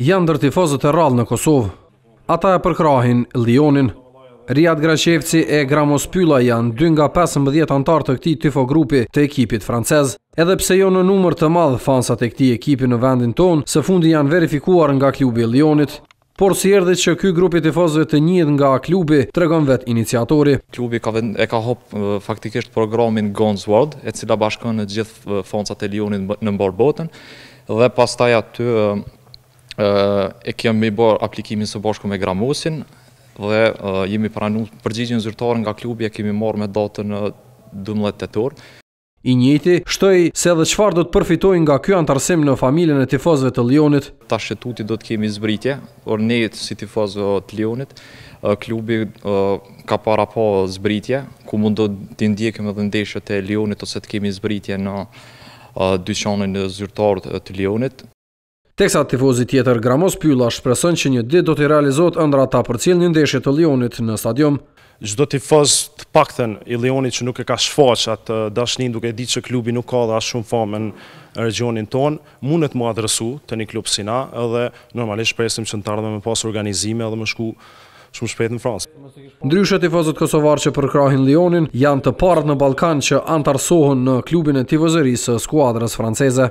Janë ndër tifozët e rrallë në Kosovë. Ata e përkrahin Lionin. Riad Graiçevci e Gramos Pylla janë 2 nga 15 anëtarë të këtij tifogrupi të ekipit francez. Edhe pse jo në numër të madh fansat e këtij ekipi në vendin tonë, së fundi janë verifikuar nga klubi i Lionit. Por si erdhi që ky grup i tifozëve të njihet nga klubi, tregon vetë iniciatori. Klubi e ka hop faktikisht programin Gones World, e cila bashkon të gjithë fansat e Lionit në mbarë botën dhe pastaj aty e kemi bërë aplikimin së bashku me Gramosin dhe jemi pranu përgjigjen zyrtare nga klubi e kemi marrë me datën 12 tetor. I njëjti, shtoi se edhe çfarë do të përfitojnë nga ky anëtarësim në familjen e tifozëve të Lionit. Tash e tutje do të kemi zbritje, por ne si tifozë të Lionit, klubi ka parapa zbritje, ku mund do t'i ndjekim edhe ndeshjet e Lionit ose të kemi zbritje në dyqanin zyrtar të Lionit. Teksa tifozi tjetër Gramos Pylla shpreson që një ditë do t'i realizohet ëndrra ta përcjellë një ndeshje të Lionit në stadium. Çdo tifoz të paktën i Lionit që nuk e ka shfaq atë dashni duke di që klubi nuk ka dhe as shumë famë në regjionin tonë, mundet m'u adresu te një klub si na edhe normalisht presim që në të ardhme me pasë organizime edhe me shku shumë shpejt në Francë. Ndryshe tifozët kosovarë që përkrahin Lionin janë të parët në Ballkan që anëtarësohen në klubin e tifozerisë së skuadrës franceze.